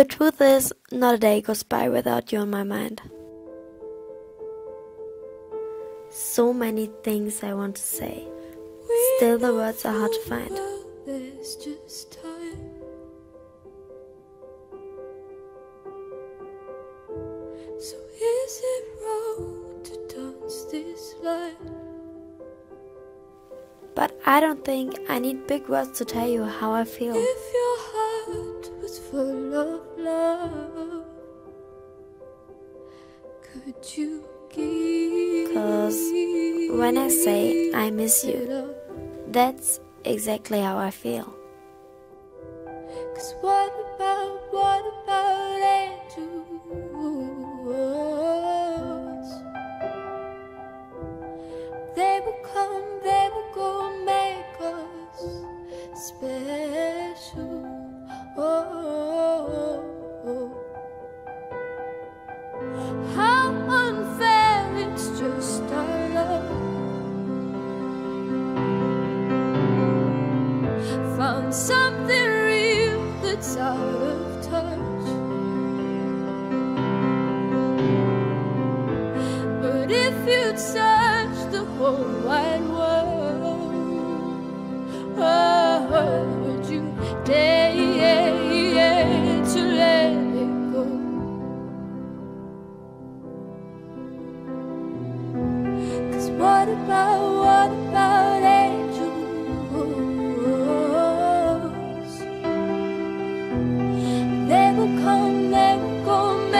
The truth is, not a day goes by without you on my mind. So many things I want to say. Still, the words are hard to find. So is it wrong to dance this line? But I don't think I need big words to tell you how I feel. If your heart was full of love, could you give? Cause when I say I miss you, that's exactly how I feel. Cause what about, what about angels? They will come, they will go, make us special. Oh, found something real that's out of touch. But if you'd touch the whole wide world, oh, would you dare to let it go? Cause what about, what about 행복한 내 꿈에